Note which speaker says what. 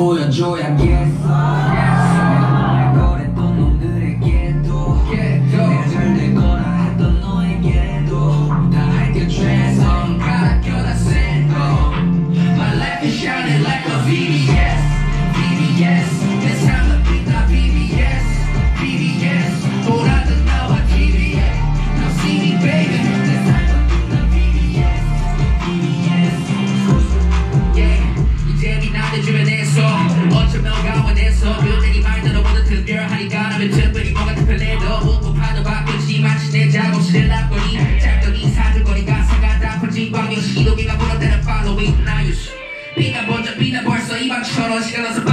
Speaker 1: full of joy, I guess. 어쩌면 가원해서 그들이 말대로 모두 특별하니까 라면 특별히 following 나 유시 비가 먼저 비나 벌써 이방처럼 시간 어서